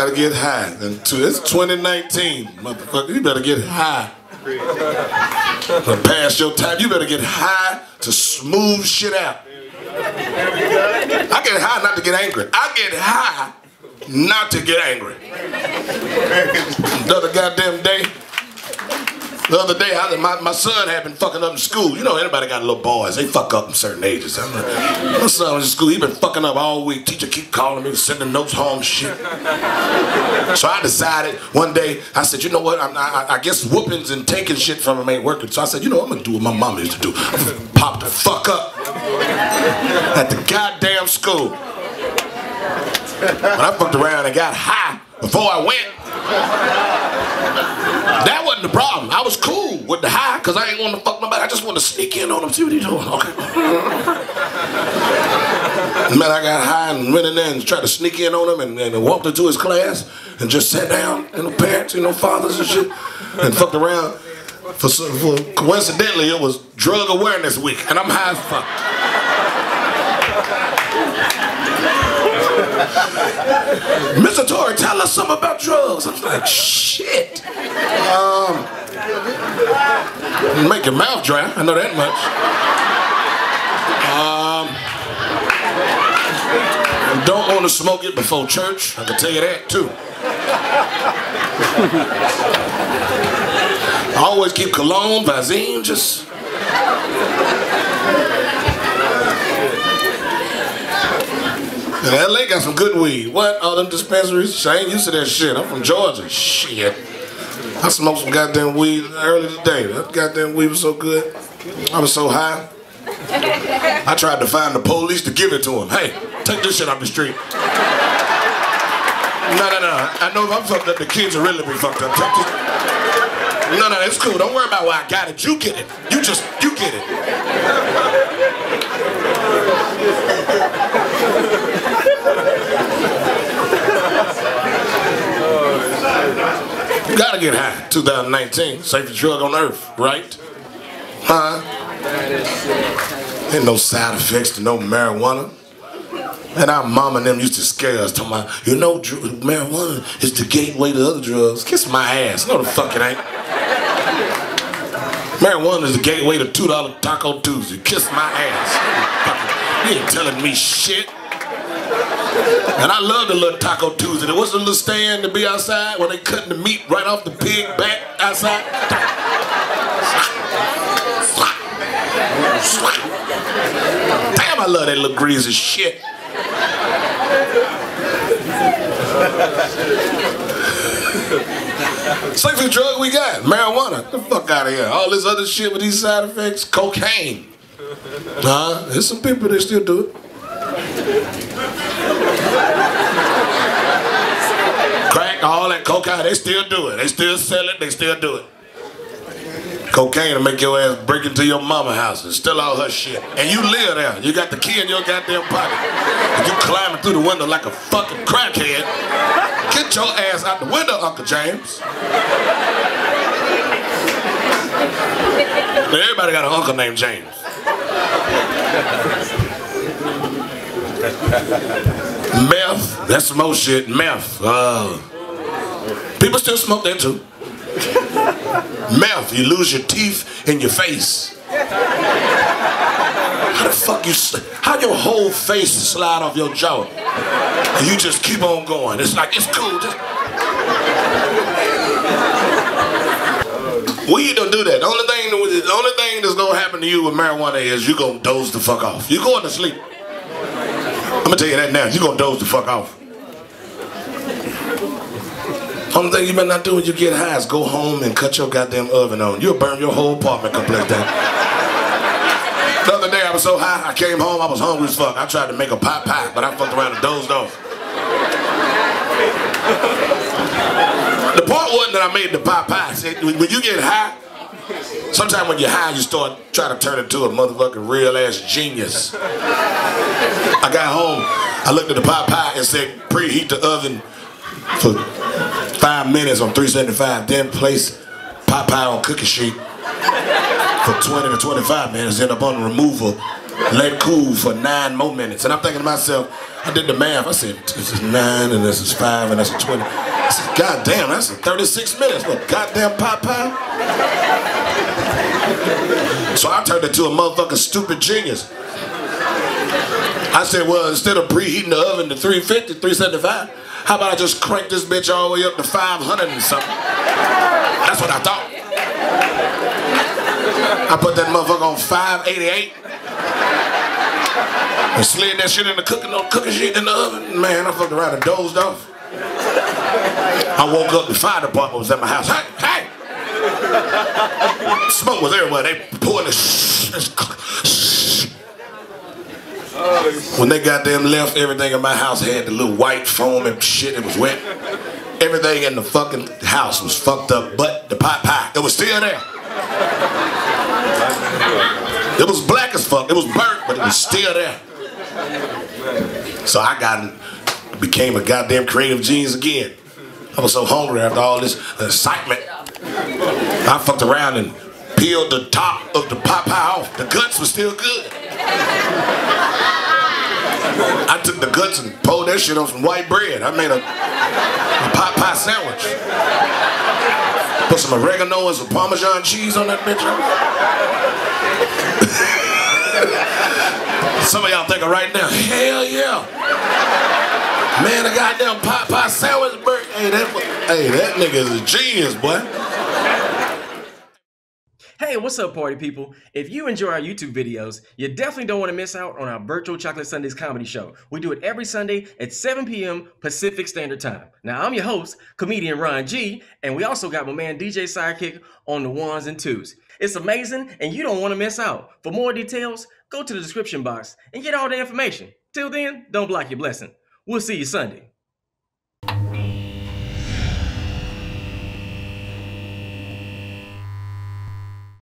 gotta get high. And it's 2019, motherfucker. You better get high. To pass your time, you better get high to smooth shit out. I get high not to get angry. I get high not to get angry. The other goddamn day, the other day, I, my, my son had been fucking up in school. You know, everybody got little boys, they fuck up in certain ages. I'm like, my son was in school, he been fucking up all week. Teacher keep calling me, sending notes home, shit. So I decided one day, I said, you know what, I'm, I, I guess whoopings and taking shit from him ain't working. So I said, you know, what I'm gonna do what my mama used to do. Pop the fuck up at the goddamn school. When I fucked around and got high before I went, that wasn't the problem. I was cool with the high because I ain't want to fuck nobody. I just want to sneak in on him, see what he doing. Okay. Man, I got high and went in there and tried to sneak in on him and, and walked into his class and just sat down, you know, parents, you know, fathers and shit, and fucked around. For, for coincidentally, it was drug awareness week, and I'm high as fuck. Mr. Tory, tell us something about drugs. I'm like, shit. Um, make your mouth dry. I know that much. Um, don't want to smoke it before church. I can tell you that too. I always keep cologne, Visine, just And LA got some good weed. What? All them dispensaries? I ain't used to that shit. I'm from Georgia. Shit. I smoked some goddamn weed early today. That goddamn weed was so good. I was so high. I tried to find the police to give it to him. Hey, take this shit off the street. No, no, no. I know if I'm fucked up, the kids will really be fucked up. Take this. No, no, it's cool. Don't worry about where I got it. You get it. You just, you get it. You gotta get high. 2019, safest drug on earth, right? Huh? Ain't no side effects to no marijuana. And our mom and them used to scare us, talking about, you know, marijuana is the gateway to other drugs. Kiss my ass. No, the fuck it ain't. Marijuana is the gateway to $2 Taco Tuesday. Kiss my ass. You ain't telling me shit. And I love the little Taco Tuesday. There was a little stand to be outside when they cutting the meat right off the pig back outside. Damn, I love that little greasy shit. Safest drug we got, marijuana. Get the fuck out of here. All this other shit with these side effects, cocaine. Huh? There's some people that still do it. All that cocaine, they still do it. They still sell it, they still do it. Cocaine to make your ass break into your mama house and steal all her shit. And you live there. You got the key in your goddamn pocket. And you climbing through the window like a fucking crackhead. Get your ass out the window, Uncle James. Everybody got an uncle named James. Meth, that's some more shit. Meth. Uh, people still smoke that too. Meth, you lose your teeth in your face. How the fuck you, how your whole face slide off your jaw? And you just keep on going. It's like, it's cool. Just... Weed don't do that. The only thing, the only thing that's gonna happen to you with marijuana is you gonna doze the fuck off. You going to sleep. I'm gonna tell you that now. You gonna doze the fuck off. Only thing you better not do when you get high is go home and cut your goddamn oven on. You'll burn your whole apartment complex down. The other day I was so high, I came home, I was hungry as fuck. I tried to make a pot pie, but I fucked around and dozed off. The part wasn't that I made the pot pie. See, when you get high, sometimes when you're high, you start trying to turn into a motherfucking real ass genius. I got home, I looked at the pot pie and said, preheat the oven for five minutes on 375, then place pot pie on cookie sheet for 20 to 25 minutes, then up on removal, let cool for nine more minutes. And I'm thinking to myself, I did the math. I said, this is nine and this is five and that's a 20. I said, God damn, that's a 36 minutes. What, goddamn pot pie? So I turned into a motherfucking stupid genius. I said, well, instead of preheating the oven to 350, 375, how about I just crank this bitch all the way up to 500 and something? That's what I thought. I put that motherfucker on 588 and slid that shit in the cooking on cooking shit in the oven. Man, I fucked around and dozed off. I woke up, the fire department was at my house. Hey, hey! Smoke was everywhere. They pouring the When they got them left, everything in my house had the little white foam and shit. It was wet. Everything in the fucking house was fucked up, but the pot pie, it was still there. It was black as fuck. It was burnt, but it was still there. So I got became a goddamn creative genius again. I was so hungry after all this excitement. I fucked around and peeled the top of the pot pie off. The guts were still good. I took the guts and pulled that shit on some white bread. I made a, a pot pie sandwich. Put some oregano and some Parmesan cheese on that bitch. some of y'all thinking right now, hell yeah. Man, a goddamn pot pie sandwich, burger. Hey, that, hey, that nigga is a genius, boy. Hey, what's up, party people? If you enjoy our YouTube videos, you definitely don't want to miss out on our virtual Chocolate Sundaes comedy show. We do it every Sunday at 7 p.m. Pacific Standard Time. Now, I'm your host, comedian Ron G, and we also got my man DJ Sidekick on the ones and twos. It's amazing, and you don't want to miss out. For more details, go to the description box and get all the information. Till then, don't block your blessing. We'll see you Sunday.